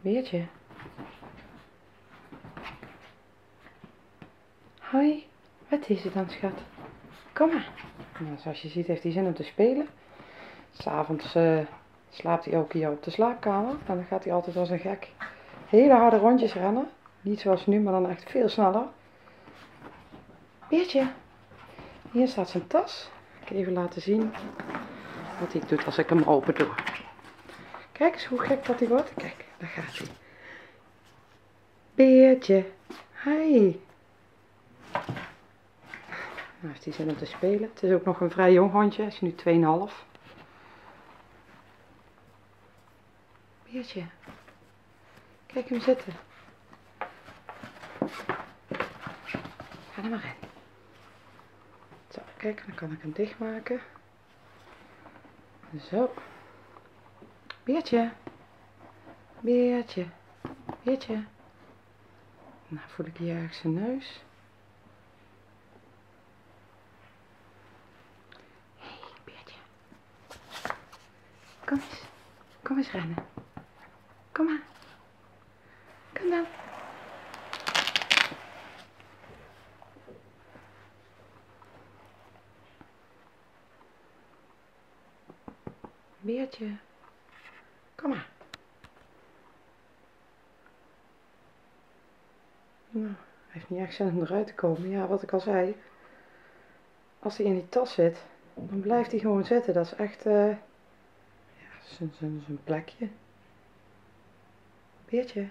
Beertje. Hoi, wat is het dan, schat? Kom maar. Nou, zoals je ziet heeft hij zin om te spelen. S'avonds uh, slaapt hij ook hier op de slaapkamer. En dan gaat hij altijd als een gek hele harde rondjes rennen. Niet zoals nu, maar dan echt veel sneller. Beertje, hier staat zijn tas. Ik even laten zien wat hij doet als ik hem open doe. Kijk eens hoe gek dat hij wordt. Kijk, daar gaat hij. Beertje, hi. Nou heeft hij zin om te spelen. Het is ook nog een vrij jong hondje. Hij is nu 2,5. Beertje. Kijk hem zitten. Ga er maar in. Zo, kijk, dan kan ik hem dichtmaken. Zo. Beertje. Beertje. Beertje. Nou, voel ik hier zijn neus. Hé, hey, Beertje. Kom eens. Kom eens rennen. Kom maar. Kom dan. Beertje. Kom maar. Nou, hij heeft niet echt zin om eruit te komen. Ja, wat ik al zei. Als hij in die tas zit, dan blijft hij gewoon zitten. Dat is echt uh, ja, zijn plekje. Beertje.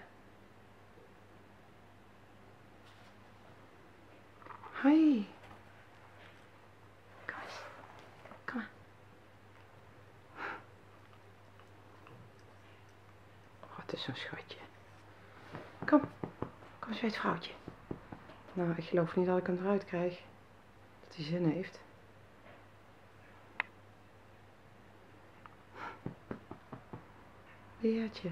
Hoi. Kom eens. Kom maar. Oh, het is zo'n schatje. Kom. Kom eens vrouwtje. Nou, ik geloof niet dat ik hem eruit krijg. Dat hij zin heeft. Beertje.